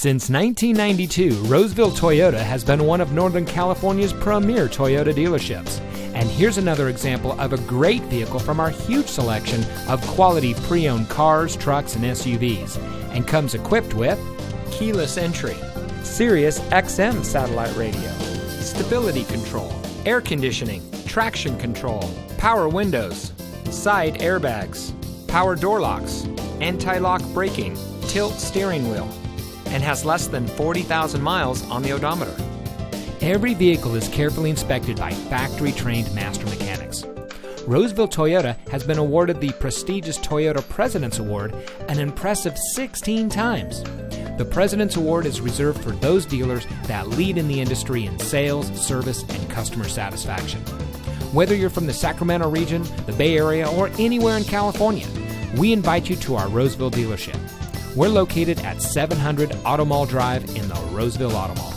Since 1992, Roseville Toyota has been one of Northern California's premier Toyota dealerships. And here's another example of a great vehicle from our huge selection of quality pre owned cars, trucks, and SUVs. And comes equipped with keyless entry, Sirius XM satellite radio, stability control, air conditioning, traction control, power windows, side airbags, power door locks, anti lock braking, tilt steering wheel, and has less than 40,000 miles on the odometer. Every vehicle is carefully inspected by factory trained master mechanics. Roseville Toyota has been awarded the prestigious Toyota President's Award an impressive 16 times. The President's Award is reserved for those dealers that lead in the industry in sales, service, and customer satisfaction. Whether you're from the Sacramento region, the Bay Area, or anywhere in California, we invite you to our Roseville dealership. We're located at 700 Auto Mall Drive in the Roseville Auto Mall.